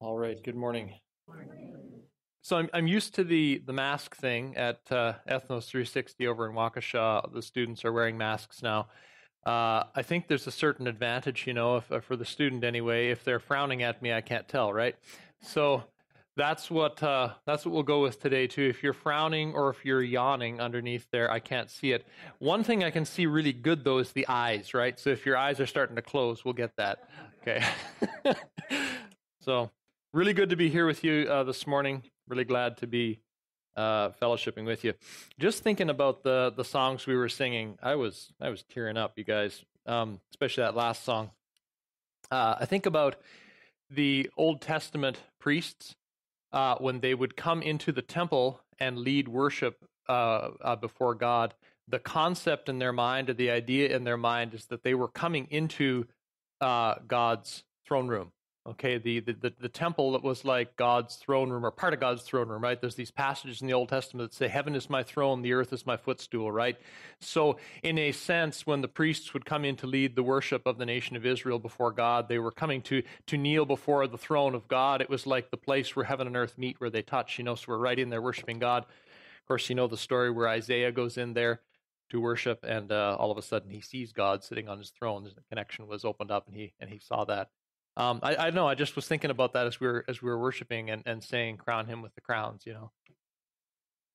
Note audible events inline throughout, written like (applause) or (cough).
All right. Good morning. So I'm I'm used to the the mask thing at uh, Ethnos 360 over in Waukesha. The students are wearing masks now. Uh, I think there's a certain advantage, you know, if, uh, for the student anyway. If they're frowning at me, I can't tell, right? So that's what uh, that's what we'll go with today too. If you're frowning or if you're yawning underneath there, I can't see it. One thing I can see really good though is the eyes, right? So if your eyes are starting to close, we'll get that. Okay. (laughs) so really good to be here with you uh, this morning. Really glad to be uh, fellowshipping with you. Just thinking about the the songs we were singing, I was I was tearing up, you guys. Um, especially that last song. Uh, I think about the Old Testament priests uh, when they would come into the temple and lead worship uh, uh, before God. The concept in their mind, or the idea in their mind, is that they were coming into God's throne room. Okay, the, the, the, temple that was like God's throne room or part of God's throne room, right? There's these passages in the Old Testament that say, Heaven is my throne, the earth is my footstool, right? So, in a sense, when the priests would come in to lead the worship of the nation of Israel before God, they were coming to, to kneel before the throne of God. It was like the place where heaven and earth meet, where they touch, you know, so we're right in there worshiping God. Of course, you know the story where Isaiah goes in there to worship, and uh, all of a sudden he sees God sitting on his throne. The connection was opened up, and he and he saw that. Um, I, I know. I just was thinking about that as we were as we were worshiping and, and saying, "Crown him with the crowns." You know,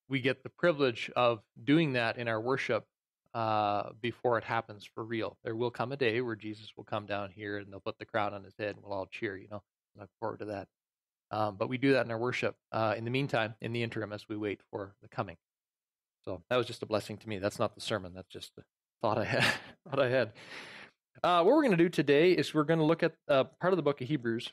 we get the privilege of doing that in our worship uh, before it happens for real. There will come a day where Jesus will come down here and they'll put the crown on his head, and we'll all cheer. You know, look forward to that. Um, but we do that in our worship. Uh, in the meantime, in the interim, as we wait for the coming. So that was just a blessing to me. That's not the sermon. That's just the thought I had. (laughs) thought I had. Uh, what we're going to do today is we're going to look at uh, part of the book of Hebrews.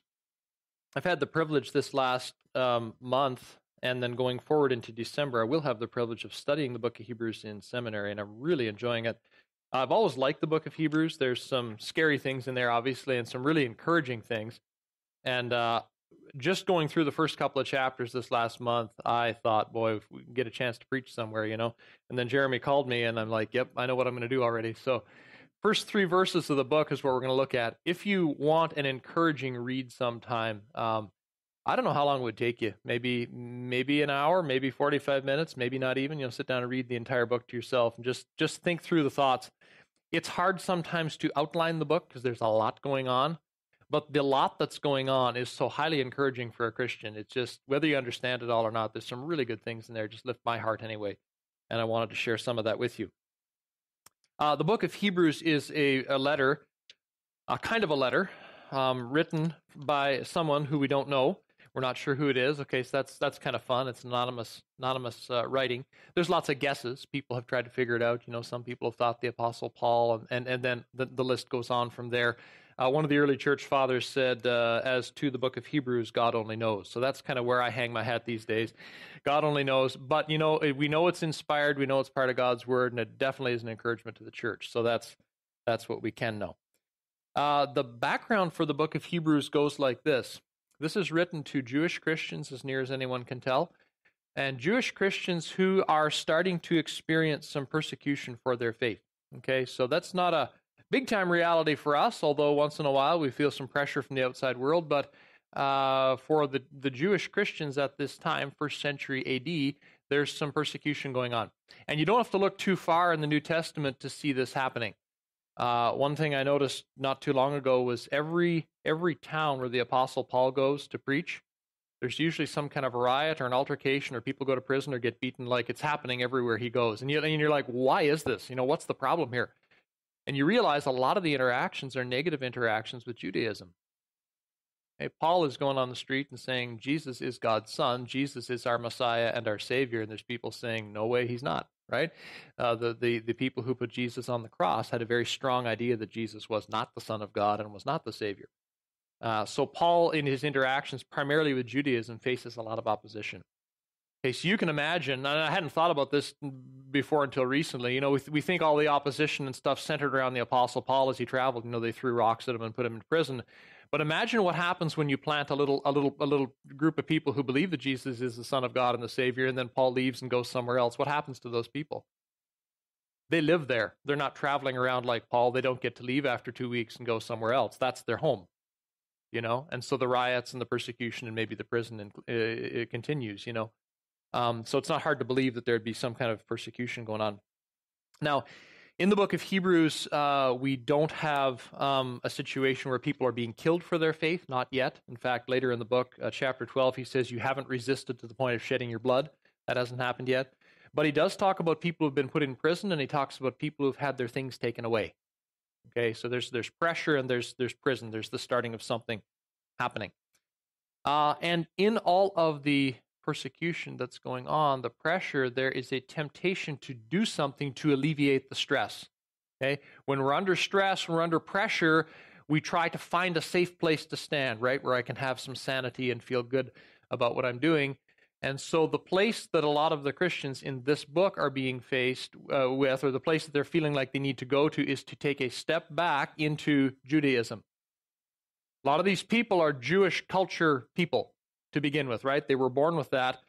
I've had the privilege this last um, month and then going forward into December, I will have the privilege of studying the book of Hebrews in seminary, and I'm really enjoying it. I've always liked the book of Hebrews. There's some scary things in there, obviously, and some really encouraging things. And uh, just going through the first couple of chapters this last month, I thought, boy, if we get a chance to preach somewhere, you know. And then Jeremy called me, and I'm like, yep, I know what I'm going to do already. So First three verses of the book is what we're going to look at. If you want an encouraging read sometime, um, I don't know how long it would take you. Maybe maybe an hour, maybe 45 minutes, maybe not even. You know, sit down and read the entire book to yourself and just just think through the thoughts. It's hard sometimes to outline the book because there's a lot going on, but the lot that's going on is so highly encouraging for a Christian. It's just whether you understand it all or not, there's some really good things in there. Just lift my heart anyway, and I wanted to share some of that with you. Uh, the book of Hebrews is a, a letter, a kind of a letter, um, written by someone who we don't know. We're not sure who it is. Okay, so that's that's kind of fun. It's anonymous anonymous uh, writing. There's lots of guesses. People have tried to figure it out. You know, some people have thought the Apostle Paul, and and, and then the, the list goes on from there. Uh, one of the early church fathers said, uh, as to the book of Hebrews, God only knows. So that's kind of where I hang my hat these days. God only knows. But, you know, we know it's inspired. We know it's part of God's word, and it definitely is an encouragement to the church. So that's, that's what we can know. Uh, the background for the book of Hebrews goes like this this is written to Jewish Christians, as near as anyone can tell, and Jewish Christians who are starting to experience some persecution for their faith. Okay, so that's not a big time reality for us, although once in a while we feel some pressure from the outside world. But uh, for the, the Jewish Christians at this time, first century AD, there's some persecution going on. And you don't have to look too far in the New Testament to see this happening. Uh, one thing I noticed not too long ago was every every town where the Apostle Paul goes to preach, there's usually some kind of riot or an altercation, or people go to prison or get beaten. Like it's happening everywhere he goes, and, you, and you're like, why is this? You know, what's the problem here? And you realize a lot of the interactions are negative interactions with Judaism. Hey, Paul is going on the street and saying Jesus is God's son, Jesus is our Messiah and our Savior, and there's people saying, no way, he's not. Right? Uh, the, the the people who put Jesus on the cross had a very strong idea that Jesus was not the Son of God and was not the Savior. Uh, so Paul, in his interactions primarily with Judaism, faces a lot of opposition. Okay, so you can imagine, and I hadn't thought about this before until recently. You know, we, we think all the opposition and stuff centered around the Apostle Paul as he traveled. You know, they threw rocks at him and put him in prison. But imagine what happens when you plant a little, a little, a little group of people who believe that Jesus is the Son of God and the Savior, and then Paul leaves and goes somewhere else. What happens to those people? They live there. They're not traveling around like Paul. They don't get to leave after two weeks and go somewhere else. That's their home. you know, and so the riots and the persecution and maybe the prison and uh, it continues, you know. Um, so it's not hard to believe that there'd be some kind of persecution going on. Now, in the book of Hebrews, uh, we don't have um, a situation where people are being killed for their faith, not yet. In fact, later in the book, uh, chapter 12, he says, You haven't resisted to the point of shedding your blood. That hasn't happened yet. But he does talk about people who've been put in prison, and he talks about people who've had their things taken away. Okay, so there's there's pressure and there's there's prison. There's the starting of something happening. Uh, and in all of the persecution that's going on, the pressure, there is a temptation to do something to alleviate the stress. Okay? When we're under stress, we're under pressure, we try to find a safe place to stand, right? Where I can have some sanity and feel good about what I'm doing. And so, the place that a lot of the Christians in this book are being faced uh, with, or the place that they're feeling like they need to go to, is to take a step back into Judaism. A lot of these people are Jewish culture people to begin with, right? They were born with that.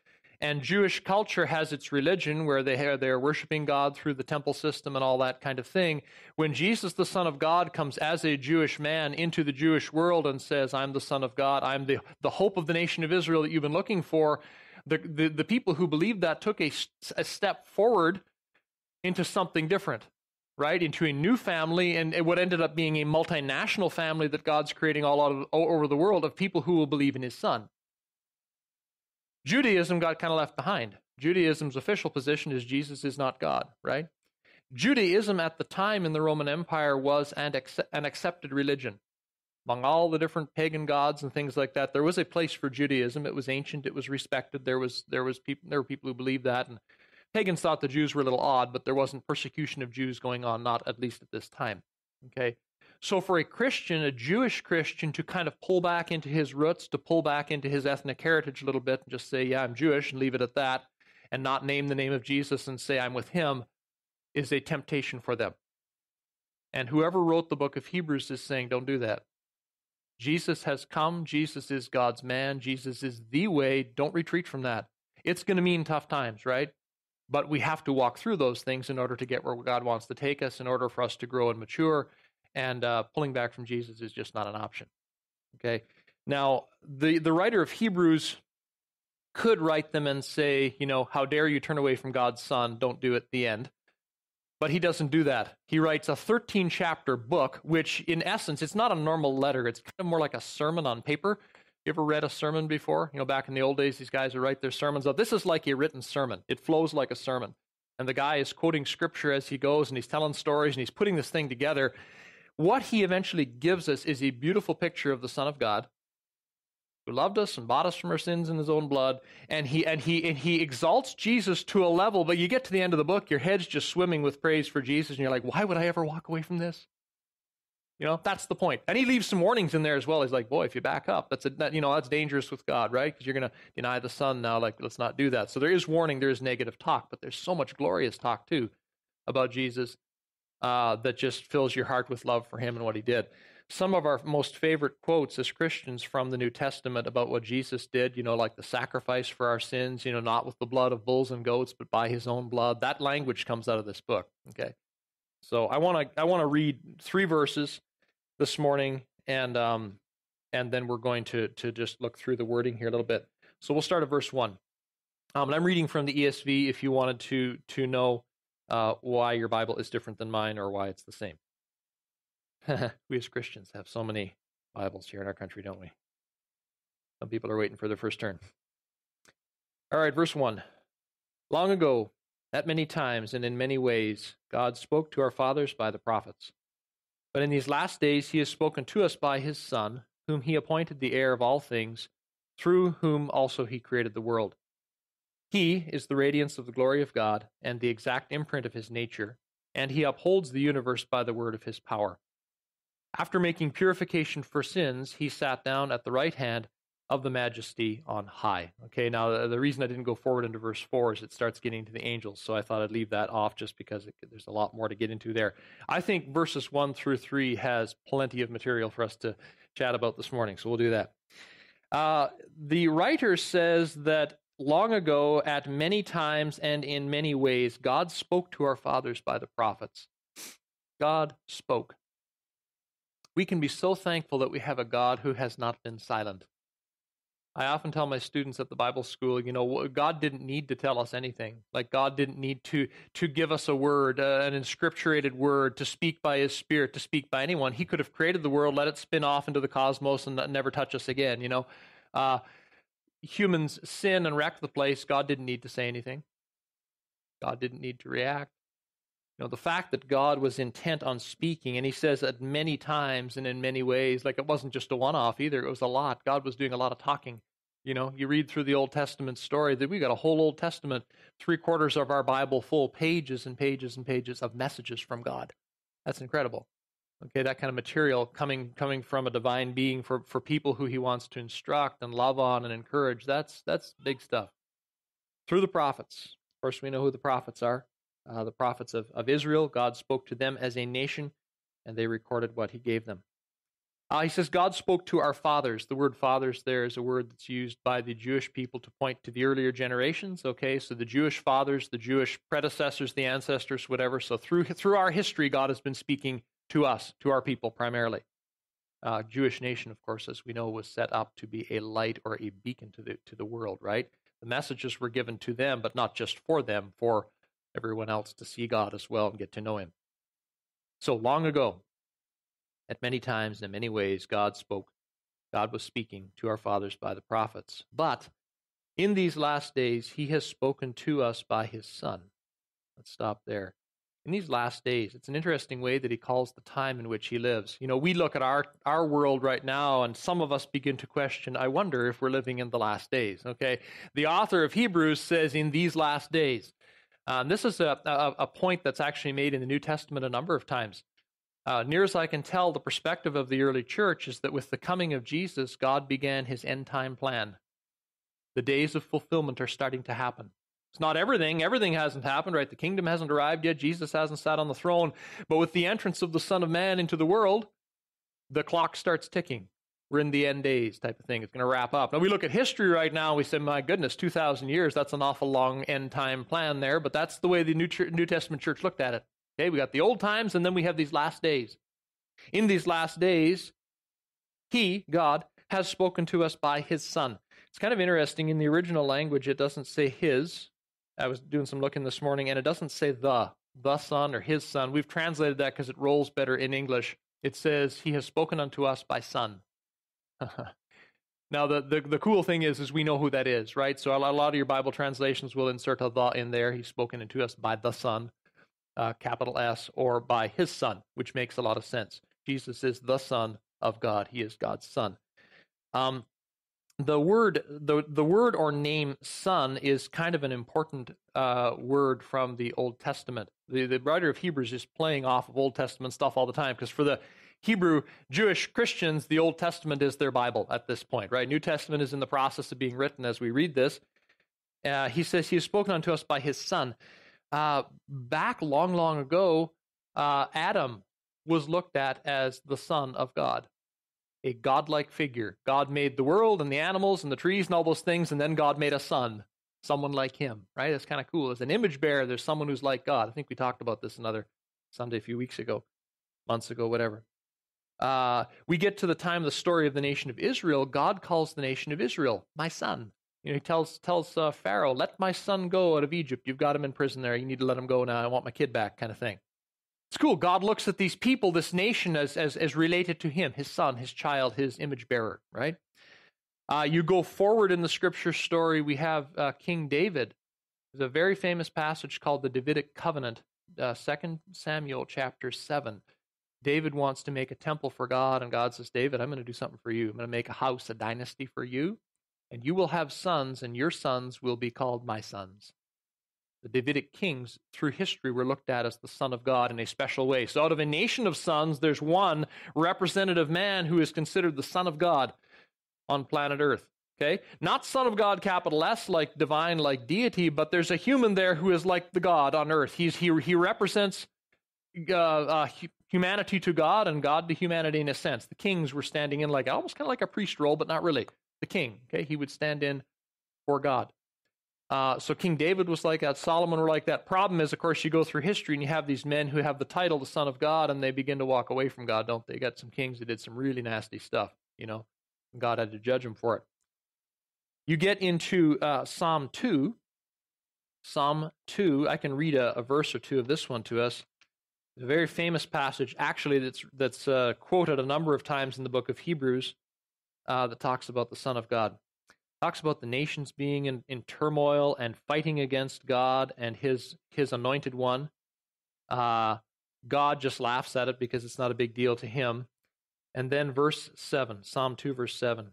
And Jewish culture has its religion where they are, they're worshiping God through the temple system and all that kind of thing. When Jesus, the Son of God, comes as a Jewish man into the Jewish world and says, I'm the Son of God, I'm the, the hope of the nation of Israel that you've been looking for, the, the, the people who believed that took a, a step forward into something different right into a new family and what ended up being a multinational family that god's creating all, of, all over the world of people who will believe in his son Judaism got kind of left behind. Judaism's official position is Jesus is not God, right? Judaism at the time in the Roman Empire was an, an accepted religion. Among all the different pagan gods and things like that, there was a place for Judaism. It was ancient, it was respected. There was there was people there were people who believed that and pagans thought the Jews were a little odd, but there wasn't persecution of Jews going on, not at least at this time. Okay. So, for a Christian, a Jewish Christian, to kind of pull back into his roots, to pull back into his ethnic heritage a little bit and just say, Yeah, I'm Jewish, and leave it at that, and not name the name of Jesus and say, I'm with him, is a temptation for them. And whoever wrote the book of Hebrews is saying, Don't do that. Jesus has come. Jesus is God's man. Jesus is the way. Don't retreat from that. It's going to mean tough times, right? But we have to walk through those things in order to get where God wants to take us, in order for us to grow and mature and uh, pulling back from Jesus is just not an option. Okay. Now, the the writer of Hebrews could write them and say, you know, how dare you turn away from God's Son? Don't do it. The end. But he doesn't do that. He writes a 13 chapter book, which in essence, it's not a normal letter. It's kind of more like a sermon on paper. You ever read a sermon before? You know, back in the old days, these guys would write their sermons up. This is like a written sermon. It flows like a sermon. And the guy is quoting scripture as he goes, and he's telling stories, and he's putting this thing together what he eventually gives us is a beautiful picture of the Son of God who loved us and bought us from our sins in his own blood and he and he and he exalts Jesus to a level but you get to the end of the book your head's just swimming with praise for Jesus and you're like why would I ever walk away from this? You know that's the point. And he leaves some warnings in there as well. He's like boy if you back up that's a that, you know that's dangerous with God right? Because you're going to deny the son now like let's not do that. So there is warning there is negative talk but there's so much glorious talk too about Jesus uh, that just fills your heart with love for him and what he did. Some of our most favorite quotes as Christians from the New Testament about what Jesus did, you know, like the sacrifice for our sins, you know, not with the blood of bulls and goats, but by his own blood. That language comes out of this book. Okay. So I want to I want to read three verses this morning, and um, and then we're going to to just look through the wording here a little bit. So we'll start at verse one. Um, and I'm reading from the ESV. If you wanted to to know uh, why your Bible is different than mine or why it's the same. (laughs) we as Christians have so many Bibles here in our country, don't we? Some people are waiting for their first turn. All right, verse 1. Long ago, at many times and in many ways, God spoke to our fathers by the prophets. But in these last days, he has spoken to us by his Son, whom he appointed the heir of all things, through whom also he created the world. He is the radiance of the glory of God and the exact imprint of his nature, and he upholds the universe by the word of his power. After making purification for sins, he sat down at the right hand of the majesty on high. Okay, now the reason I didn't go forward into verse 4 is it starts getting to the angels, so I thought I'd leave that off just because it, there's a lot more to get into there. I think verses 1 through 3 has plenty of material for us to chat about this morning, so we'll do that. Uh, the writer says that long ago, at many times and in many ways, God spoke to our fathers by the prophets. God spoke. we can be so thankful that we have a God who has not been silent. I often tell my students at the Bible school, you know, God didn't need to tell us anything. Like God didn't need to to give us a word, uh, an inscripturated word, to speak by His Spirit, to speak by anyone. He could have created the world, let it spin off into the cosmos, and never touch us again. You know, uh, humans sin and wreck the place. God didn't need to say anything. God didn't need to react. You know, the fact that God was intent on speaking, and He says that many times and in many ways, like it wasn't just a one-off either. It was a lot. God was doing a lot of talking you know, you read through the Old Testament story that we got a whole Old Testament, three quarters of our Bible full, pages and pages and pages of messages from God. That's incredible. Okay, that kind of material coming coming from a divine being for, for people who he wants to instruct and love on and encourage. That's that's big stuff. Through the prophets. Of course, we know who the prophets are. Uh, the prophets of, of Israel. God spoke to them as a nation, and they recorded what he gave them. Uh, he says, God spoke to our fathers. The word fathers there is a word that's used by the Jewish people to point to the earlier generations. Okay, so the Jewish fathers, the Jewish predecessors, the ancestors, whatever. So through, through our history, God has been speaking to us, to our people primarily. Uh, Jewish nation, of course, as we know, was set up to be a light or a beacon to the, to the world, right? The messages were given to them, but not just for them, for everyone else to see God as well and get to know Him. So long ago, at many times and in many ways, God spoke. God was speaking to our fathers by the prophets. But in these last days, He has spoken to us by His Son. Let's stop there. In these last days, it's an interesting way that He calls the time in which He lives. You know, we look at our, our world right now, and some of us begin to question, I wonder if we're living in the last days. Okay? The author of Hebrews says, in these last days. Um, this is a, a, a point that's actually made in the New Testament a number of times. Uh, near as I can tell, the perspective of the early church is that with the coming of Jesus, God began his end time plan. The days of fulfillment are starting to happen. It's not everything. Everything hasn't happened, right? The kingdom hasn't arrived yet. Jesus hasn't sat on the throne. But with the entrance of the Son of Man into the world, the clock starts ticking. We're in the end days type of thing. It's going to wrap up. Now, we look at history right now. We say, my goodness, 2,000 years, that's an awful long end time plan there. But that's the way the New, New Testament church looked at it. Okay, we got the old times and then we have these last days. In these last days, He, God, has spoken to us by His Son. It's kind of interesting. In the original language, it doesn't say His. I was doing some looking this morning, and it doesn't say the, the Son or His Son. We've translated that because it rolls better in English. It says, He has spoken unto us by Son. (laughs) now, the, the, the cool thing is, is we know who that is, right? So a lot of your Bible translations will insert a the in there. He's spoken unto us by the Son uh, capital S, or by his son, which makes a lot of sense. Jesus is the Son of God. He is God's Son. Um, the word, the the word or name "son" is kind of an important uh, word from the Old Testament. The the writer of Hebrews is playing off of Old Testament stuff all the time because for the Hebrew Jewish Christians, the Old Testament is their Bible at this point, right? New Testament is in the process of being written as we read this. Uh, he says he has spoken unto us by his Son uh, back long, long ago, uh, Adam was looked at as the son of God, a godlike figure. God made the world and the animals and the trees and all those things, and then God made a son, someone like him, right? That's kind of cool. As an image bearer, there's someone who's like God. I think we talked about this another Sunday a few weeks ago, months ago, whatever. Uh, we get to the time of the story of the nation of Israel. God calls the nation of Israel my son. You know, he tells tells uh, Pharaoh, "Let my son go out of Egypt. You've got him in prison there. You need to let him go now. I want my kid back." Kind of thing. It's cool. God looks at these people, this nation, as as as related to him, his son, his child, his image bearer. Right. Uh, you go forward in the scripture story. We have uh, King David. There's a very famous passage called the Davidic Covenant, uh, Second Samuel chapter seven. David wants to make a temple for God, and God says, David, I'm going to do something for you. I'm going to make a house, a dynasty for you and you will have sons, and your sons will be called my sons. The Davidic kings through history were looked at as the Son of God in a special way. So, out of a nation of sons, there's one representative man who is considered the Son of God on planet Earth. Okay? Not Son of God, capital S, like divine, like deity, but there's a human there who is like the God on earth. He's, he, he represents uh, uh, humanity to God and God to humanity in a sense. The kings were standing in like almost kind of like a priest role, but not really the king. Okay, he would stand in for God. Uh, so King David was like that. Solomon were like that. Problem is, of course, you go through history and you have these men who have the title, the Son of God, and they begin to walk away from God, don't they? Got some kings that did some really nasty stuff, you know. God had to judge them for it. You get into uh, Psalm 2. Psalm 2, I can read a, a, verse or two of this one to us. It's a very famous passage, actually, that's, that's uh, quoted a number of times in the book of Hebrews uh, that talks about the Son of God. Talks about the nations being in, in turmoil and fighting against God and his, his anointed one. Uh, God just laughs at it because it's not a big deal to him. And then verse 7, Psalm 2, verse 7.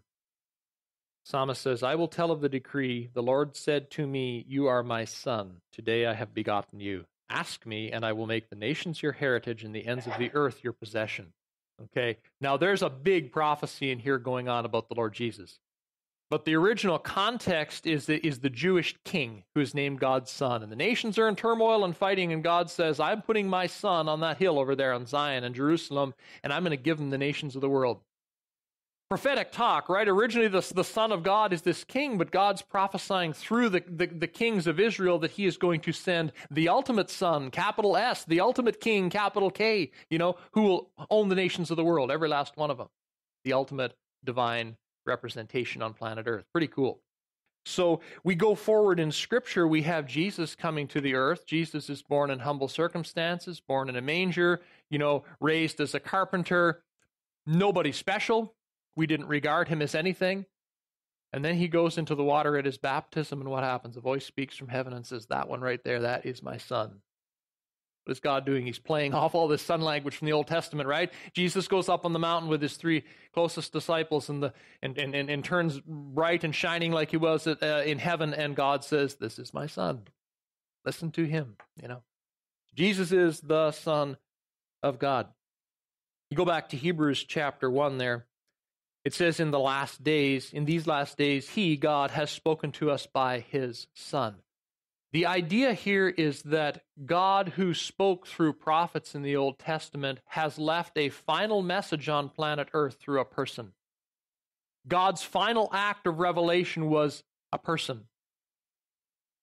Psalmist says, I will tell of the decree. The Lord said to me, You are my son. Today I have begotten you. Ask me, and I will make the nations your heritage and the ends of the earth your possession. Okay, now there's a big prophecy in here going on about the Lord Jesus. But the original context is the, is the Jewish king who is named God's son. And the nations are in turmoil and fighting, and God says, I'm putting my son on that hill over there on Zion and Jerusalem, and I'm going to give him the nations of the world prophetic talk, right? Originally, the, the Son of God is this king, but God's prophesying through the, the, the, kings of Israel that he is going to send the ultimate Son, capital S, the ultimate king, capital K, you know, who will own the nations of the world, every last one of them. The ultimate divine representation on planet Earth. Pretty cool. So we go forward in Scripture. We have Jesus coming to the earth. Jesus is born in humble circumstances, born in a manger, you know, raised as a carpenter. Nobody special, we didn't regard him as anything. And then he goes into the water at his baptism, and what happens? A voice speaks from heaven and says, That one right there, that is my son. What is God doing? He's playing off all this son language from the Old Testament, right? Jesus goes up on the mountain with his three closest disciples and, the, and, and, and, and turns bright and shining like he was at, uh, in heaven, and God says, This is my son. Listen to him, you know. Jesus is the Son of God. You go back to Hebrews chapter 1 there. It says, in the last days, in these last days, He, God, has spoken to us by His Son. The idea here is that God, who spoke through prophets in the Old Testament, has left a final message on planet Earth through a person. God's final act of revelation was a person.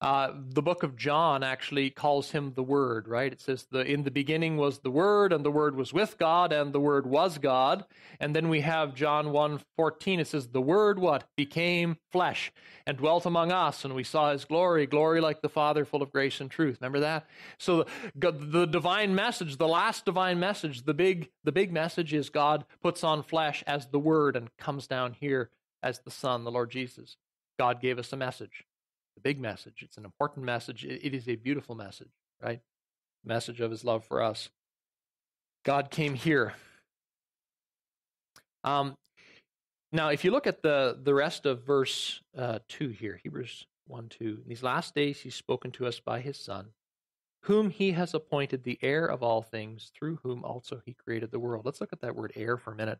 Uh, the book of John actually calls him the Word, right? It says, the, In the beginning was the Word, and the Word was with God, and the Word was God. And then we have John 1 14. It says, The Word what? Became flesh and dwelt among us, and we saw his glory, glory like the Father, full of grace and truth. Remember that? So the, the divine message, the last divine message, the big, the big message is God puts on flesh as the Word and comes down here as the Son, the Lord Jesus. God gave us a message the big message. It's an important message. it is a beautiful message, right? Message of his love for us. God came here. Um, now, if you look at the, the rest of verse uh, 2 here, Hebrews 1 2, in these last days he's spoken to us by his Son, whom he has appointed the heir of all things, through whom also he created the world. Let's look at that word heir for a minute.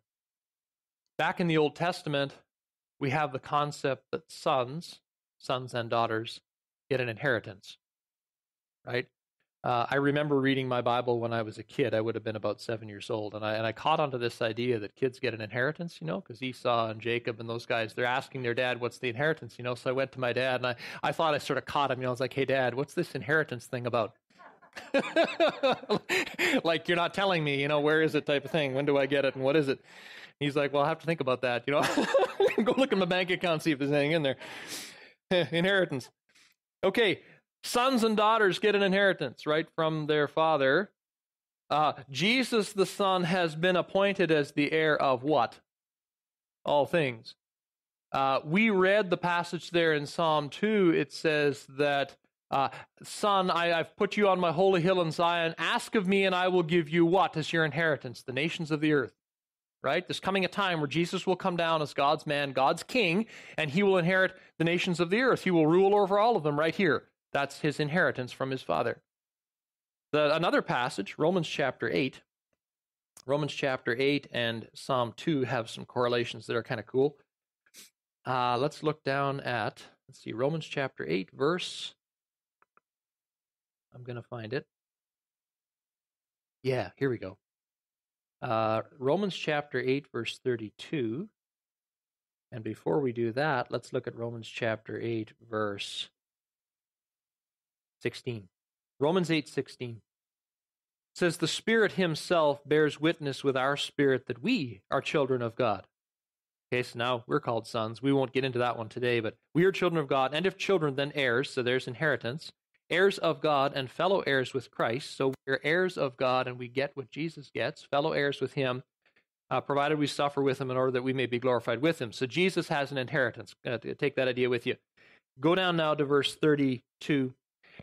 Back in the Old Testament, we have the concept that sons sons and daughters get an inheritance, right? Uh, I remember reading my Bible when I was a kid. I would have been about seven years old, and I and I caught onto this idea that kids get an inheritance, you know, because Esau and Jacob and those guys, they're asking their dad, "What's the inheritance?" You know. So I went to my dad, and I I thought I sort of caught him. You know, I was like, "Hey, Dad, what's this inheritance thing about?" (laughs) like you're not telling me, you know, where is it, type of thing. When do I get it, and what is it? He's like, "Well, I have to think about that." You know, (laughs) go look in my bank account, see if there's anything in there. (laughs) inheritance. Okay, sons and daughters get an inheritance, right, from their father. Uh, Jesus the Son has been appointed as the heir of what? All things. Uh, we read the passage there in Psalm 2. It says that, uh, Son, I, have put you on my holy hill in Zion. Ask of me, and I will give you what as your inheritance? The nations of the earth right? There's coming a time where Jesus will come down as God's man, God's king, and he will inherit the nations of the earth. He will rule over all of them right here. That's his inheritance from his father. The, another passage, Romans chapter 8. Romans chapter 8 and Psalm 2 have some correlations that are kind of cool. Uh, let's look down at, let's see, Romans chapter 8, verse. I'm going to find it. Yeah, here we go. Uh, Romans chapter 8, verse 32. And before we do that, let's look at Romans chapter 8, verse 16. Romans 8 16 says, The Spirit Himself bears witness with our spirit that we are children of God. Okay, so now we're called sons. We won't get into that one today, but we are children of God, and if children, then heirs, so there's inheritance, heirs of God and fellow heirs with Christ. So we're heirs of God, and we get what Jesus gets, fellow heirs with Him, uh, provided we suffer with Him in order that we may be glorified with Him. So Jesus has an inheritance. Uh, take that idea with you. Go down now to verse 32.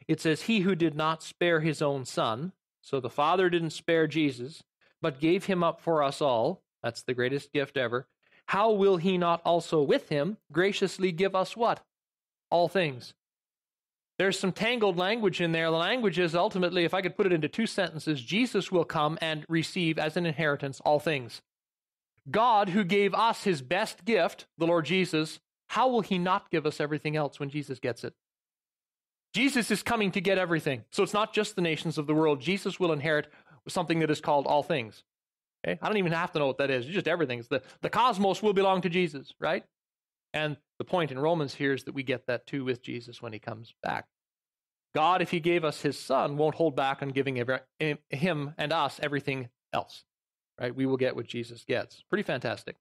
It says, He who did not spare his own son, so the Father didn't spare Jesus, but gave him up for us all. That's the greatest gift ever how will he not also with him graciously give us what? All things. There's some tangled language in there. The language is ultimately, if I could put it into two sentences, Jesus will come and receive as an inheritance all things. God, who gave us his best gift, the Lord Jesus, how will he not give us everything else when Jesus gets it? Jesus is coming to get everything. So it's not just the nations of the world. Jesus will inherit something that is called all things. Okay? I don't even have to know what that is. It's just everything. It's the, the cosmos will belong to Jesus, right? And the point in Romans here is that we get that too with Jesus when he comes back. God, if he gave us his son, won't hold back on giving every, him and us everything else, right? We will get what Jesus gets. Pretty fantastic.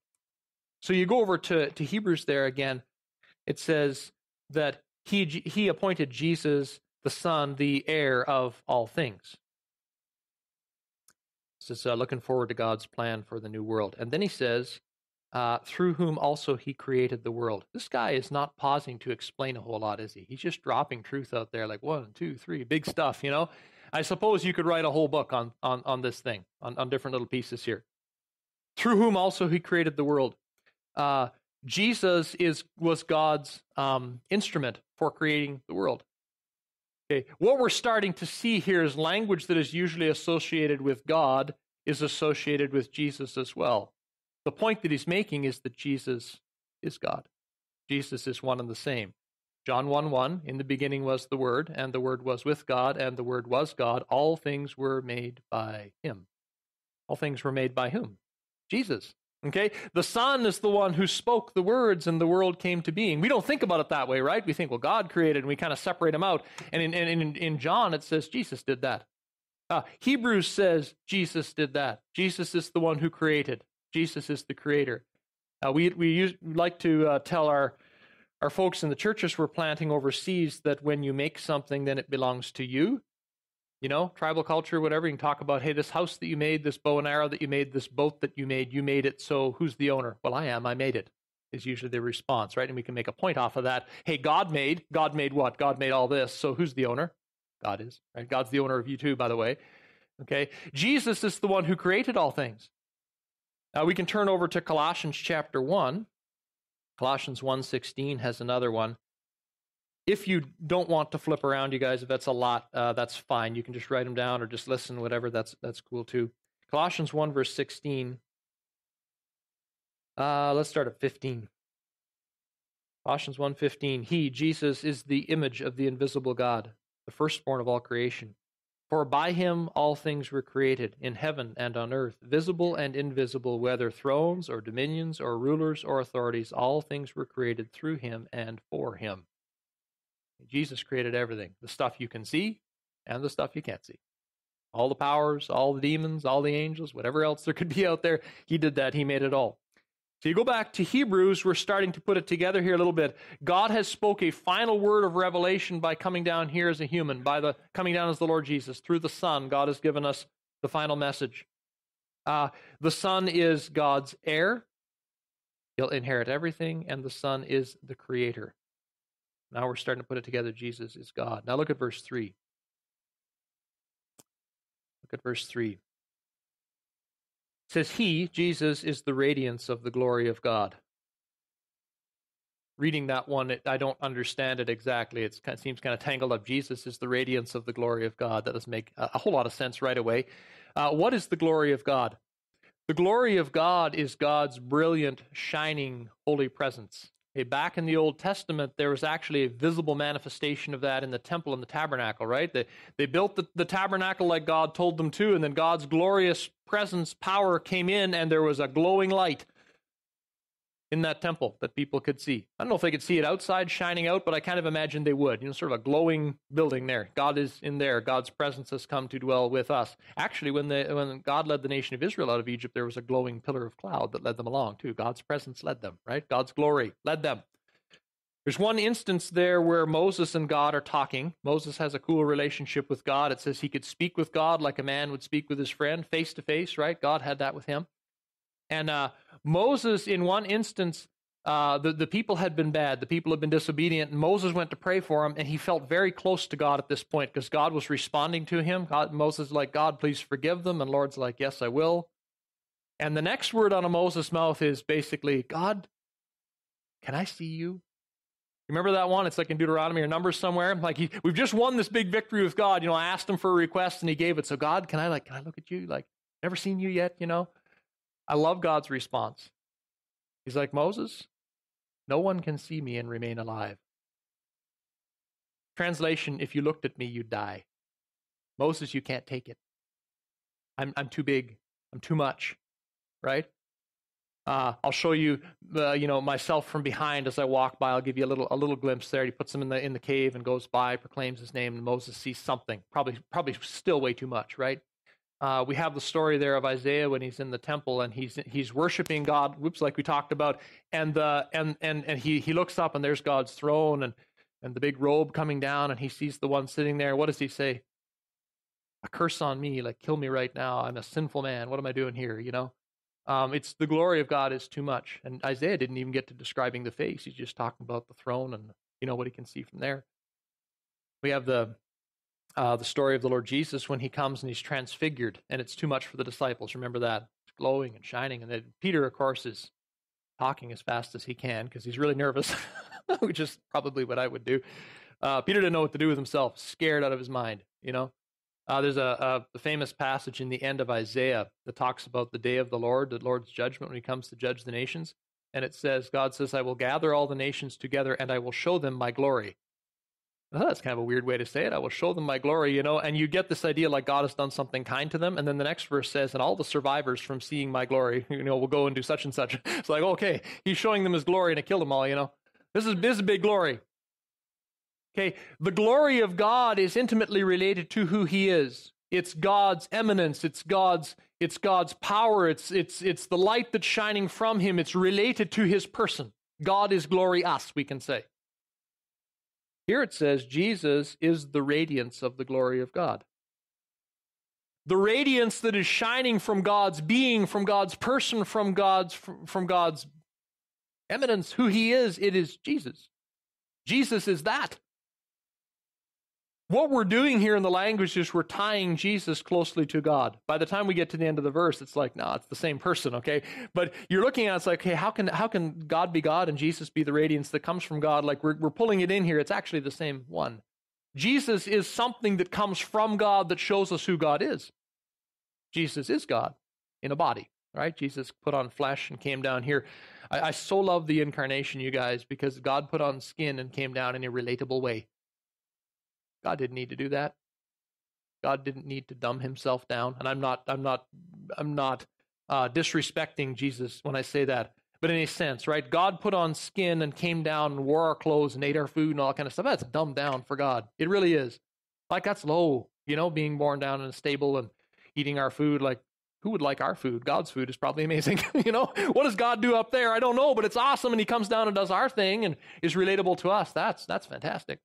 So you go over to, to Hebrews there again. It says that he, he appointed Jesus, the son, the heir of all things. Says, uh, looking forward to God's plan for the new world. And then he says, uh, through whom also he created the world. This guy is not pausing to explain a whole lot, is he? He's just dropping truth out there like one, two, three, big stuff, you know? I suppose you could write a whole book on, on, on this thing, on, on different little pieces here. Through whom also he created the world. Uh, Jesus is was God's um, instrument for creating the world. Okay, what we're starting to see here is language that is usually associated with God is associated with Jesus as well. The point that he's making is that Jesus is God. Jesus is one and the same. John 1 1, in the beginning was the Word, and the Word was with God, and the Word was God. All things were made by him. All things were made by whom? Jesus. Okay? The Son is the one who spoke the words and the world came to being. We don't think about it that way, right? We think, well, God created and we kind of separate him out. And in, in, in John, it says Jesus did that. Uh, Hebrews says Jesus did that. Jesus is the one who created. Jesus is the creator. Uh, we we use, like to uh, tell our our folks in the churches we're planting overseas that when you make something, then it belongs to you you know, tribal culture, whatever. You can talk about, hey, this house that you made, this bow and arrow that you made, this boat that you made, you made it. So who's the owner? Well, I am. I made it. Is usually the response, right? And we can make a point off of that. Hey, God made. God made what? God made all this. So who's the owner? God is. Right? God's the owner of you too, by the way. Okay. Jesus is the one who created all things. Now we can turn over to Colossians chapter one. Colossians 1:16 has another one if you don't want to flip around, you guys, if that's a lot, uh, that's fine. You can just write them down or just listen, whatever. That's that's cool too. Colossians one verse sixteen. Uh, let's start at fifteen. Colossians 1:15 He Jesus is the image of the invisible God the firstborn of all creation for by him all things were created in heaven and on earth visible and invisible whether thrones or dominions or rulers or authorities all things were created through him and for him Jesus created everything the stuff you can see and the stuff you can't see. All the powers, all the demons, all the angels, whatever else there could be out there, he did that. He made it all. So you go back to Hebrews, we're starting to put it together here a little bit. God has spoke a final word of revelation by coming down here as a human, by the coming down as the Lord Jesus. Through the Son, God has given us the final message. Uh, the Son is God's heir. He'll inherit everything, and the Son is the creator. Now we're starting to put it together. Jesus is God. Now look at verse 3. Look at verse 3. Says, He, Jesus, is the radiance of the glory of God. Reading that one, it, I don't understand it exactly. It kind of seems kind of tangled up. Jesus is the radiance of the glory of God. That doesn't make a, a whole lot of sense right away. Uh, what is the glory of God? The glory of God is God's brilliant, shining, holy presence. Okay, back in the Old Testament, there was actually a visible manifestation of that in the temple and the tabernacle, right? They, they built the, the tabernacle like God told them to, and then God's glorious presence, power came in, and there was a glowing light. In that temple that people could see. I don't know if they could see it outside shining out, but I kind of imagine they would. You know, sort of a glowing building there. God is in there. God's presence has come to dwell with us. Actually, when the when God led the nation of Israel out of Egypt, there was a glowing pillar of cloud that led them along too. God's presence led them, right? God's glory led them. There's one instance there where Moses and God are talking. Moses has a cool relationship with God. It says he could speak with God like a man would speak with his friend, face to face, right? God had that with him. And uh, Moses, in one instance, uh, the, the people had been bad. The people had been disobedient. And Moses went to pray for him, and he felt very close to God at this point because God was responding to him. God, Moses like, God, please forgive them. And Lord's like, yes, I will. And the next word out of Moses' mouth is basically, God, can I see you? Remember that one? It's like in Deuteronomy or Numbers somewhere. Like he, we've just won this big victory with God. You know, I asked him for a request and he gave it. So God, can I like, can I look at you? Like, never seen you yet? You know, I love God's response. He's like Moses. No one can see me and remain alive. Translation: If you looked at me, you'd die. Moses, you can't take it. I'm I'm too big. I'm too much. Right? Uh, I'll show you, uh, you know, myself from behind as I walk by. I'll give you a little, a little glimpse there. He puts him in the in the cave and goes by, proclaims his name, and Moses sees something. Probably, probably still way too much, right? Uh, we have the story there of Isaiah when he's in the temple and he's he's worshiping God. Whoops, like we talked about, and the and and and he he looks up and there's God's throne and and the big robe coming down and he sees the one sitting there. What does he say? A curse on me, like kill me right now. I'm a sinful man. What am I doing here? You know. Um, it's the glory of God is too much. And Isaiah didn't even get to describing the face. He's just talking about the throne and you know what he can see from there. We have the uh, the story of the Lord Jesus when he comes and he's transfigured, and it's too much for the disciples. Remember that it's glowing and shining, and then Peter, of course, is talking as fast as he can because he's really nervous, (laughs) which is probably what I would do. Uh, Peter didn't know what to do with himself, scared out of his mind. You know, uh, there's a, a, famous passage in the end of Isaiah that talks about the day of the Lord, the Lord's judgment when he comes to judge the nations. And it says, God says, I will gather all the nations together and I will show them my glory. That's kind of a weird way to say it. I will show them my glory, you know, and you get this idea like God has done something kind to them. And then the next verse says, and all the survivors from seeing my glory, (laughs) you know, will go and do such and such. (laughs) It's like, okay, he's showing them his glory and it killed them all, you know. This is, this is big glory. Okay, the glory of God is intimately related to who he is. It's God's eminence, it's God's it's God's power, it's it's it's the light that's shining from him. It's related to his person. God is glory us, we can say. Here it says Jesus is the radiance of the glory of God. The radiance that is shining from God's being, from God's person, from God's from God's eminence, who he is, it is Jesus. Jesus is that. What we're doing here in the language is we're tying Jesus closely to God. By the time we get to the end of the verse, it's like, no, it's the same person, okay? But you're looking at it, it's like, hey, how can how can God be God and Jesus be the radiance that comes from God? Like we're we're pulling it in here. It's actually the same one. Jesus is something that comes from God that shows us who God is. Jesus is God in a body, right? Jesus put on flesh and came down here. I, I so love the incarnation, you guys, because God put on skin and came down in a relatable way. God didn't need to do that. God didn't need to dumb himself down. And I'm not, I'm not, I'm not uh, disrespecting Jesus when I say that. But in a sense, right? God put on skin and came down and wore our clothes and ate our food and all that kind of stuff. That's dumbed down for God. It really is. Like that's low, you know, being born down in a stable and eating our food. Like who would like our food? God's food is probably amazing. (laughs) you know, what does God do up there? I don't know, but it's awesome. And he comes down and does our thing and is relatable to us. That's, that's fantastic.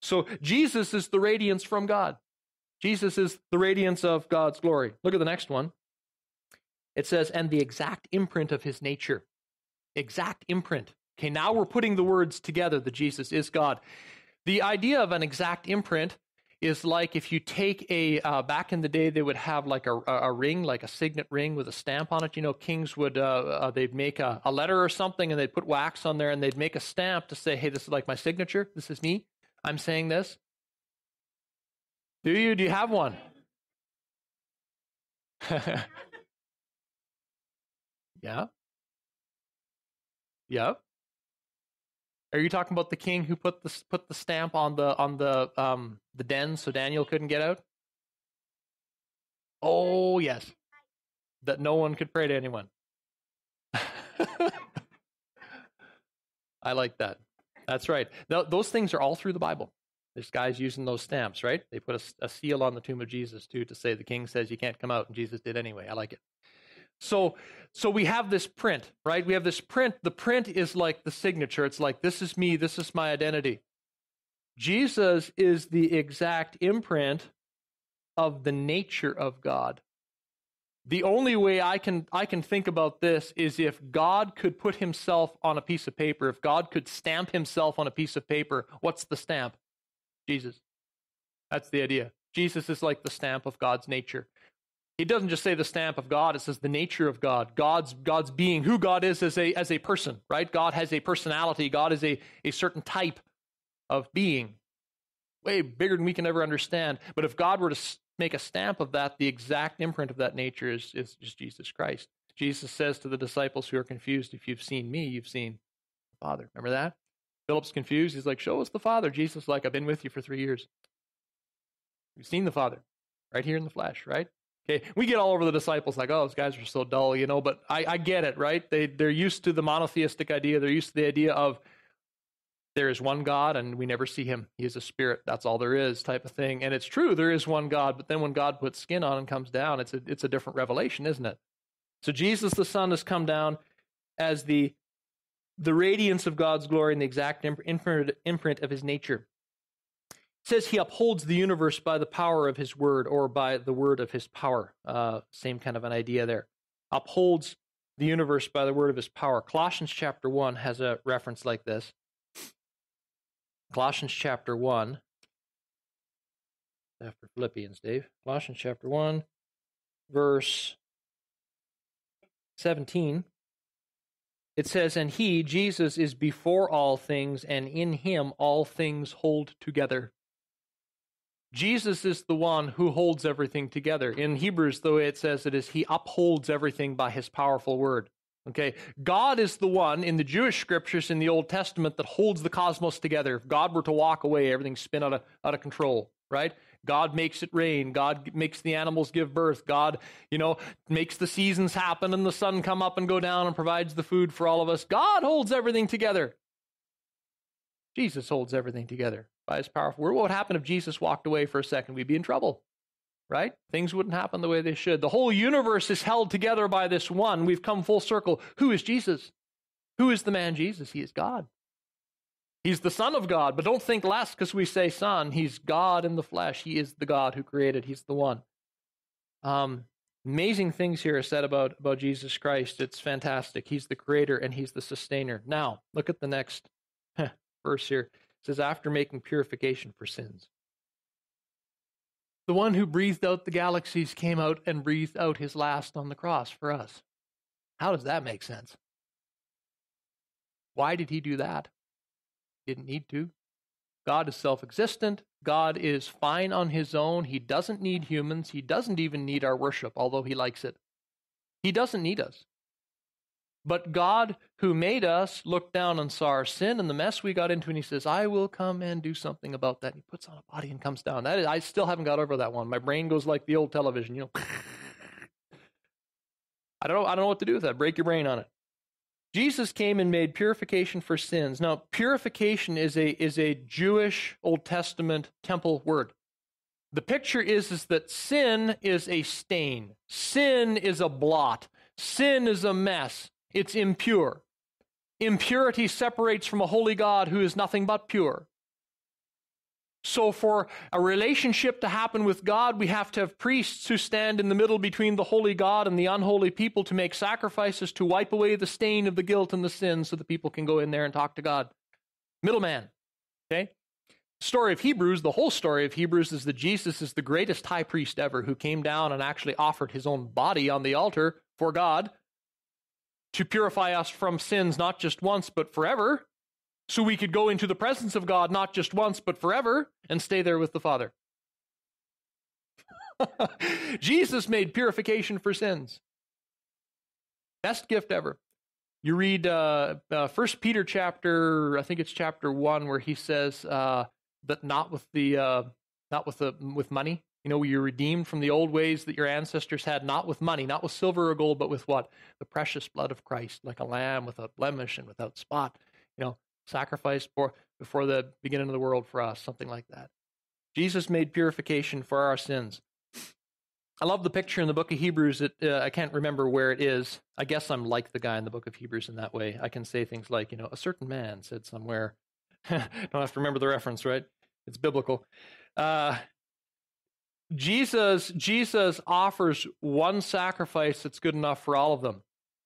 So Jesus is the radiance from God. Jesus is the radiance of God's glory. Look at the next one. It says, and the exact imprint of his nature. Exact imprint. Okay, now we're putting the words together that Jesus is God. The idea of an exact imprint is like if you take a uh, back in the day they would have like a, a, ring like a signet ring with a stamp on it you know kings would uh, uh, they'd make a, a, letter or something and they'd put wax on there and they'd make a stamp to say hey this is like my signature this is me I'm saying this? Do you? Do you have one? (laughs) yeah. Yep. Are you talking about the king who put the put the stamp on the on the um the den so Daniel couldn't get out? Oh yes, that no one could pray to anyone. (laughs) I like that. That's right. Th- those things are all through the Bible. There's guys using those stamps, right? They put a, a, seal on the tomb of Jesus too to say the king says you can't come out, and Jesus did anyway. I like it. So, so we have this print, right? We have this print. The print is like the signature. It's like this is me. This is my identity. Jesus is the exact imprint of the nature of God. The only way I can I can think about this is if God could put himself on a piece of paper, if God could stamp himself on a piece of paper, what's the stamp? Jesus. That's the idea. Jesus is like the stamp of God's nature. He doesn't just say the stamp of God, it says the nature of God, God's God's being, who God is as a as a person, right? God has a personality, God is a, a certain type of being. Way bigger than we can ever understand. But if God were to make a stamp of that, the exact imprint of that nature is, is, is Jesus Christ. Jesus says to the disciples who are confused, If you've seen me, you've seen the Father. Remember that? Philip's confused. He's like, Show us the Father. Jesus like, I've been with you for three years. You've seen the Father right here in the flesh, right? Okay, we get all over the disciples like, oh, those guys are so dull, you know, but I, I get it, right? They, they're used to the monotheistic idea. They're used to the idea of there is one God and we never see him. He is a spirit. That's all there is, type of thing. And it's true, there is one God, but then when God puts skin on and comes down, it's a, it's a different revelation, isn't it? So Jesus the Son has come down as the, the radiance of God's glory and the exact imprint, imprint of his nature. It says he upholds the universe by the power of his word or by the word of his power. Uh, same kind of an idea there. Upholds the universe by the word of his power. Colossians chapter 1 has a reference like this. Colossians chapter 1. After Philippians, Dave. Colossians chapter 1, verse 17. It says, And he, Jesus, is before all things, and in him all things hold together. Jesus is the one who holds everything together. In Hebrews, though it says it is, he upholds everything by his powerful word. Okay, God is the one in the Jewish scriptures in the Old Testament that holds the cosmos together. If God were to walk away, everything's spin out of, out of control, right? God makes it rain. God makes the animals give birth. God, you know, makes the seasons happen and the sun come up and go down and provides the food for all of us. God holds everything together. Jesus holds everything together by his powerful word. What would happen if Jesus walked away for a second? We'd be in trouble right? Things wouldn't happen the way they should. The whole universe is held together by this one. We've come full circle. Who is Jesus? Who is the man Jesus? He is God. He's the Son of God, but don't think less because we say Son. He's God in the flesh. He is the God who created. He's the one. Um, amazing things here are said about, about Jesus Christ. It's fantastic. He's the creator and he's the sustainer. Now, look at the next (laughs) verse here. It says, after making purification for sins. The one who breathed out the galaxies came out and breathed out his last on the cross for us. How does that make sense? Why did he do that? Didn't need to. God is self existent. God is fine on his own. He doesn't need humans. He doesn't even need our worship, although he likes it. He doesn't need us. But God, who made us, looked down and saw our sin and the mess we got into, and He says, I will come and do something about that. And He puts on a body and comes down. That is, I still haven't got over that one. My brain goes like the old television, you know. (laughs) I don't know. I don't know what to do with that. Break your brain on it. Jesus came and made purification for sins. Now, purification is a is a Jewish Old Testament temple word. The picture is, is that sin is a stain. Sin is a blot. Sin is a mess. It's impure. Impurity separates from a holy God who is nothing but pure. So, for a relationship to happen with God, we have to have priests who stand in the middle between the holy God and the unholy people to make sacrifices to wipe away the stain of the guilt and the sin so the people can go in there and talk to God. Middleman. Okay? Story of Hebrews, the whole story of Hebrews is that Jesus is the greatest high priest ever who came down and actually offered his own body on the altar for God to purify us from sins not just once, but forever, so we could go into the presence of God not just once, but forever and stay there with the Father. (laughs) Jesus made purification for sins. Best gift ever. You read uh, uh, First Peter chapter, I think it's chapter one, where he says uh, that not with the uh, not with the with money, You know, you're redeemed from the old ways that your ancestors had, not with money, not with silver or gold, but with what? The precious blood of Christ, like a lamb without blemish and without spot. You know, sacrificed for, before the beginning of the world for us, something like that. Jesus made purification for our sins. I love the picture in the book of Hebrews. That, uh, I can't remember where it is. I guess I'm like the guy in the book of Hebrews in that way. I can say things like, you know, a certain man said somewhere. (laughs) Don't have to remember the reference, right? It's biblical. Uh, Jesus, Jesus offers one sacrifice that's good enough for all of them.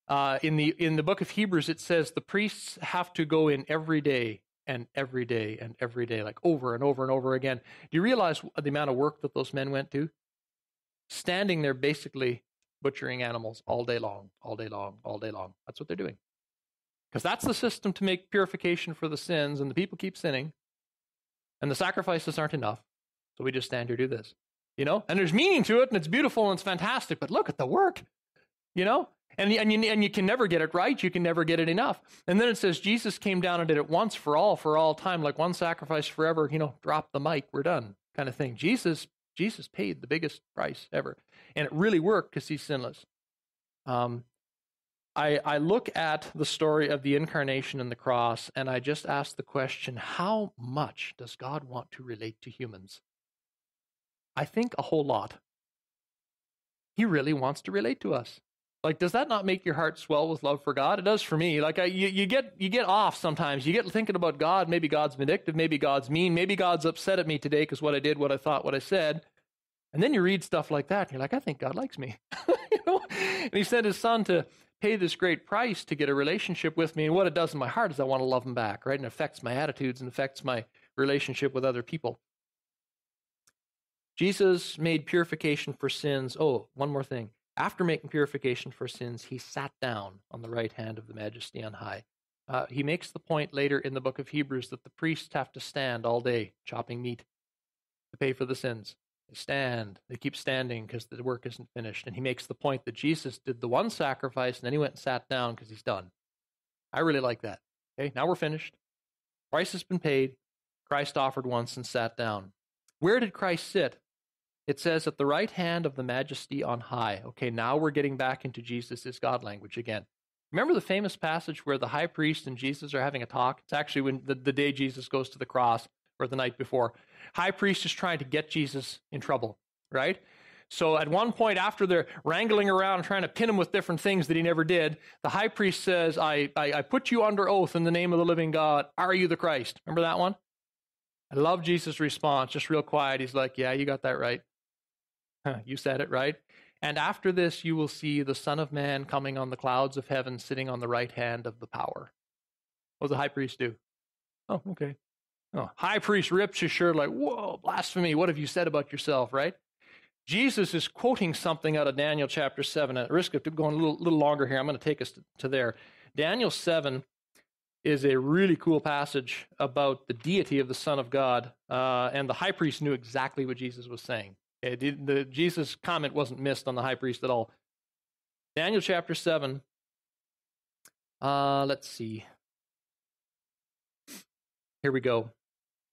Uh, in the in the book of Hebrews, it says the priests have to go in every day and every day and every day, like over and over and over again. Do you realize the amount of work that those men went to? Standing there, basically butchering animals all day long, all day long, all day long. That's what they're doing. Because that's the system to make purification for the sins, and the people keep sinning, and the sacrifices aren't enough. So we just stand here do this you know? And there's meaning to it and it's beautiful and it's fantastic but look at the work you know? And, and, you, and you can never get it right you can never get it enough. And then it says jesus came down and did it once for all for all time like one sacrifice forever you know drop the mic we're done kind of thing. Jesus jesus paid the biggest price ever and it really worked because he's sinless. Um, I, I look at the story of the incarnation and the cross and i just ask the question how much does god want to relate to humans I think a whole lot. He really wants to relate to us. Like, does that not make your heart swell with love for God? It does for me. Like, I, you, you get you get off sometimes. You get thinking about God. Maybe God's vindictive. Maybe God's mean. Maybe God's upset at me today because what I did, what I thought, what I said. And then you read stuff like that, and you're like, I think God likes me. (laughs) you know? And He sent His Son to pay this great price to get a relationship with me. And what it does in my heart is I want to love Him back, right? And it affects my attitudes and affects my relationship with other people. Jesus made purification for sins. Oh, one more thing. After making purification for sins, he sat down on the right hand of the majesty on high. Uh, he makes the point later in the book of Hebrews that the priests have to stand all day chopping meat to pay for the sins. They stand, they keep standing because the work isn't finished. And he makes the point that Jesus did the one sacrifice and then he went and sat down because he's done. I really like that. Okay, now we're finished. Price has been paid. Christ offered once and sat down. Where did Christ sit? It says at the right hand of the majesty on high. Okay, now we're getting back into Jesus' God language again. Remember the famous passage where the high priest and Jesus are having a talk? It's actually when the, the day Jesus goes to the cross or the night before. High priest is trying to get Jesus in trouble, right? So at one point, after they're wrangling around trying to pin him with different things that he never did, the high priest says, I, I, I put you under oath in the name of the living God. Are you the Christ? Remember that one? I love Jesus' response, just real quiet. He's like, Yeah, you got that right. You said it right. And after this, you will see the Son of Man coming on the clouds of heaven, sitting on the right hand of the power. What does the high priest do? Oh, okay. Oh, high priest rips his shirt like, whoa, blasphemy. What have you said about yourself, right? Jesus is quoting something out of Daniel chapter 7. At risk of going a little, little longer here, I'm going to take us to, to there. Daniel 7 is a really cool passage about the deity of the Son of God. Uh, and the high priest knew exactly what Jesus was saying. Okay, the Jesus comment wasn't missed on the high priest at all. Daniel chapter 7. Uh, let's see. Here we go.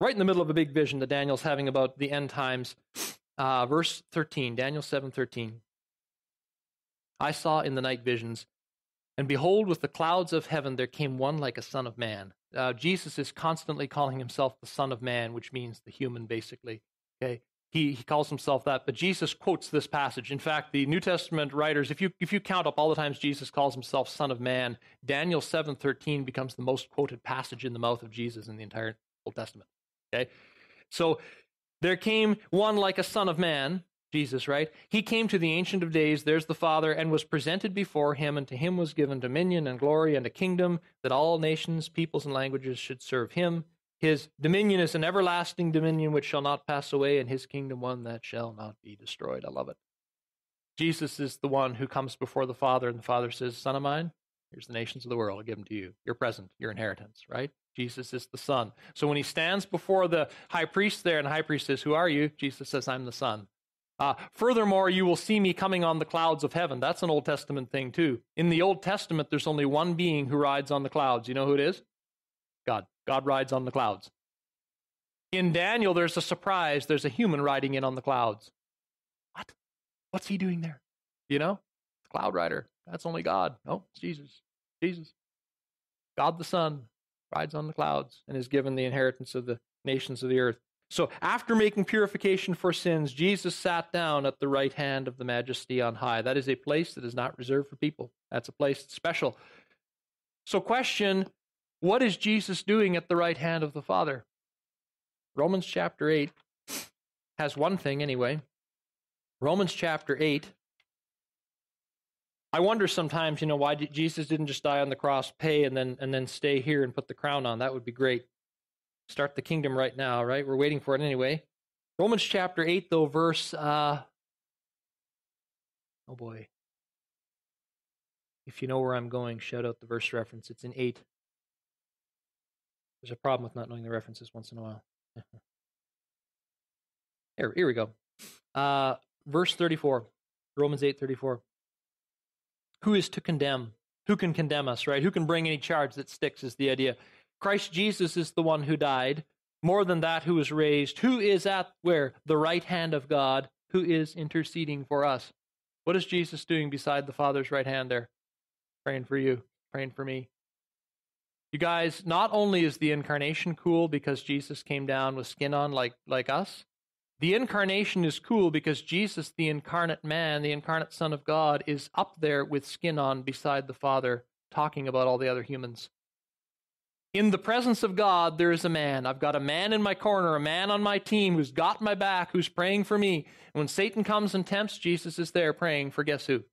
Right in the middle of a big vision that Daniel's having about the end times. Uh, verse 13, Daniel 7 13. I saw in the night visions, and behold, with the clouds of heaven there came one like a son of man. Uh, Jesus is constantly calling himself the Son of Man, which means the human, basically. Okay, he, he calls himself that, but Jesus quotes this passage. In fact, the New Testament writers, if you if you count up all the times Jesus calls himself Son of Man, Daniel seven thirteen becomes the most quoted passage in the mouth of Jesus in the entire Old Testament. Okay, so there came one like a Son of Man, Jesus, right? He came to the Ancient of Days, there's the Father, and was presented before him, and to him was given dominion and glory and a kingdom that all nations, peoples, and languages should serve him. His dominion is an everlasting dominion which shall not pass away, and his kingdom one that shall not be destroyed. I love it. Jesus is the one who comes before the Father, and the Father says, Son of mine, here's the nations of the world. I'll give them to you. Your present, your inheritance, right? Jesus is the Son. So when he stands before the high priest there, and the high priest says, Who are you? Jesus says, I'm the Son. Uh, furthermore, you will see me coming on the clouds of heaven. That's an Old Testament thing, too. In the Old Testament, there's only one being who rides on the clouds. You know who it is? God. God rides on the clouds. In Daniel, there's a surprise. There's a human riding in on the clouds. What? What's he doing there? You know? Cloud rider. That's only God. No, it's Jesus. Jesus. God the Son rides on the clouds and is given the inheritance of the nations of the earth. So, after making purification for sins, Jesus sat down at the right hand of the majesty on high. That is a place that is not reserved for people. That's a place special. So, question what is Jesus doing at the right hand of the Father? Romans chapter 8 has one thing anyway. Romans chapter 8. I wonder sometimes, you know, why Jesus didn't just die on the cross, pay, and then and then stay here and put the crown on. That would be great. Start the kingdom right now, right? We're waiting for it anyway. Romans chapter 8, though, verse uh oh boy. If you know where I'm going, shout out the verse reference. It's in 8. There's a problem with not knowing the references once in a while. (laughs) here, here we go. Uh, verse 34, Romans 8 34. Who is to condemn? Who can condemn us, right? Who can bring any charge that sticks is the idea. Christ Jesus is the one who died. More than that, who was raised, who is at where? The right hand of God, who is interceding for us. What is Jesus doing beside the Father's right hand there? Praying for you, praying for me. You guys, not only is the incarnation cool because Jesus came down with skin on like like us, the incarnation is cool because Jesus, the incarnate man, the incarnate Son of God, is up there with skin on beside the Father, talking about all the other humans. In the presence of God, there is a man. I've got a man in my corner, a man on my team who's got my back, who's praying for me. And when Satan comes and tempts, Jesus is there praying for guess who?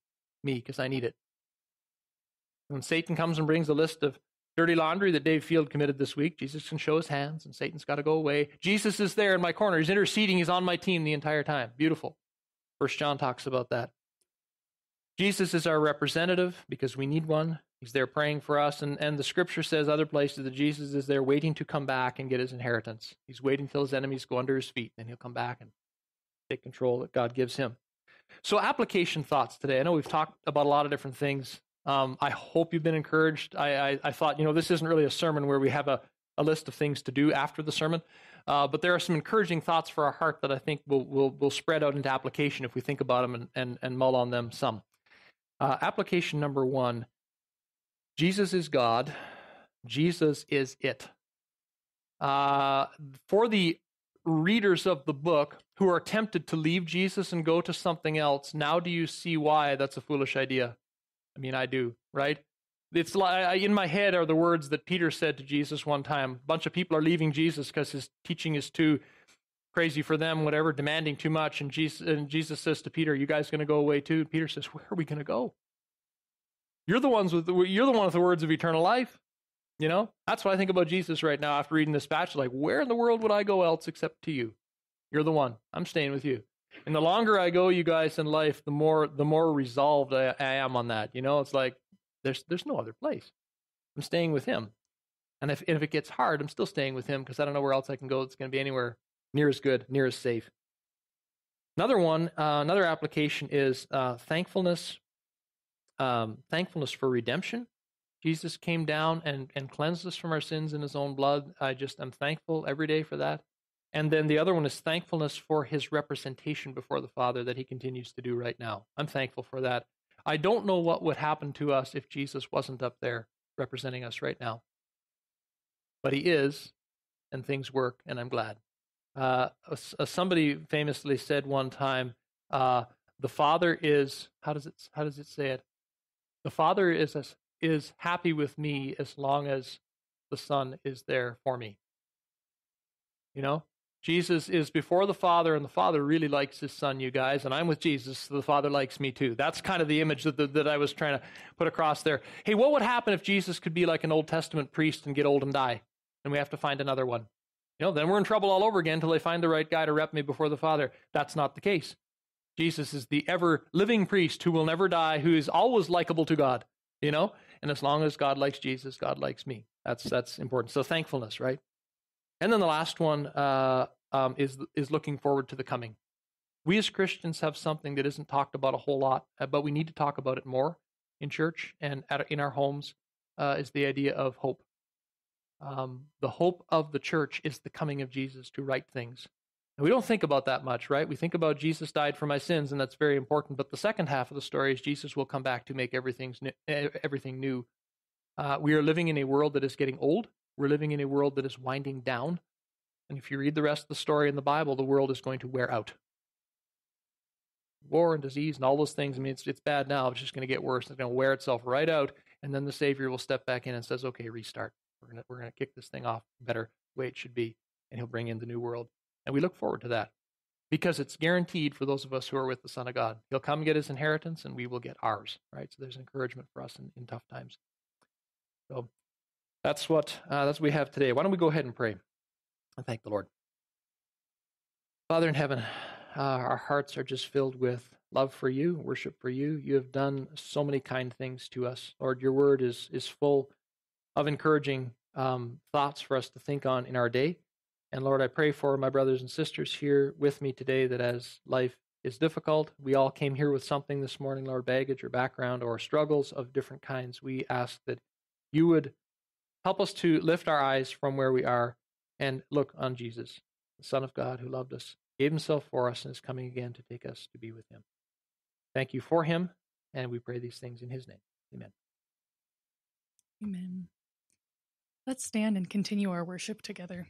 Me, because I need it. When Satan comes and brings a list of dirty laundry that Dave Field committed this week. Jesus can show his hands and Satan's got to go away. Jesus is there in my corner. He's interceding. He's on my team the entire time. Beautiful. First John talks about that. Jesus is our representative because we need one. He's there praying for us. And, and the scripture says other places that Jesus is there waiting to come back and get his inheritance. He's waiting till his enemies go under his feet. Then he'll come back and take control that God gives him. So, application thoughts today. I know we've talked about a lot of different things. Um, I hope you've been encouraged. I, I, I, thought, you know, this isn't really a sermon where we have a, a list of things to do after the sermon, uh, but there are some encouraging thoughts for our heart that I think will will will spread out into application if we think about them and and, and mull on them some. Uh, application number one: Jesus is God. Jesus is it. Uh, for the readers of the book who are tempted to leave Jesus and go to something else, now do you see why that's a foolish idea? I mean, I do, right? It's like in my head are the words that Peter said to Jesus one time. A bunch of people are leaving Jesus because his teaching is too crazy for them, whatever, demanding too much. And Jesus, and Jesus says to Peter, "You guys going to go away too?" Peter says, "Where are we going to go? You're the ones with the, you're the one with the words of eternal life." You know, that's what I think about Jesus right now after reading this passage. Like, where in the world would I go else except to you? You're the one. I'm staying with you. And the longer I go, you guys, in life, the more the more resolved I, I am on that. You know, it's like there's there's no other place. I'm staying with him. And if if it gets hard, I'm still staying with him because I don't know where else I can go. It's going to be anywhere near as good, near as safe. Another one, uh, another application is uh, thankfulness. Um, thankfulness for redemption. Jesus came down and and cleansed us from our sins in His own blood. I just am thankful every day for that. And then the other one is thankfulness for his representation before the Father that he continues to do right now. I'm thankful for that. I don't know what would happen to us if Jesus wasn't up there representing us right now. But he is, and things work, and I'm glad. Uh, somebody famously said one time, uh, "The Father is how does it how does it say it? The Father is is happy with me as long as the Son is there for me." You know, Jesus is before the Father, and the Father really likes his Son, you guys, and I'm with Jesus, so the Father likes me too. That's kind of the image that, that, I was trying to put across there. Hey, what would happen if Jesus could be like an Old Testament priest and get old and die? And we have to find another one. You know, then we're in trouble all over again until they find the right guy to rep me before the Father. That's not the case. Jesus is the ever living priest who will never die, who is always likable to God, you know? And as long as God likes Jesus, God likes me. That's that's important. So thankfulness, right? And then the last one, uh, um, is is looking forward to the coming. We as Christians have something that isn't talked about a whole lot, uh, but we need to talk about it more in church and at, in our homes. Uh, is the idea of hope. Um, the hope of the church is the coming of Jesus to right things. And we don't think about that much, right? We think about Jesus died for my sins, and that's very important. But the second half of the story is Jesus will come back to make everything's new, everything new. Uh, we are living in a world that is getting old. We're living in a world that is winding down. And if you read the rest of the story in the Bible, the world is going to wear out. War and disease and all those things. I mean, it's it's bad now. It's just going to get worse. It's going to wear itself right out, and then the Savior will step back in and says, "Okay, restart. We're gonna we're gonna kick this thing off better way it should be, and He'll bring in the new world." And we look forward to that because it's guaranteed for those of us who are with the Son of God. He'll come get his inheritance and we will get ours, right? So there's encouragement for us in, in tough times. So that's what, uh, that's what we have today. Why don't we go ahead and pray and thank the Lord? Father in heaven, uh, our hearts are just filled with love for you, worship for you. You have done so many kind things to us. Lord, your word is, is full of encouraging um, thoughts for us to think on in our day. And Lord, I pray for my brothers and sisters here with me today that as life is difficult, we all came here with something this morning, Lord, baggage or background or struggles of different kinds. We ask that you would help us to lift our eyes from where we are and look on Jesus, the Son of God who loved us, gave himself for us, and is coming again to take us to be with him. Thank you for him, and we pray these things in his name. Amen. Amen. Let's stand and continue our worship together.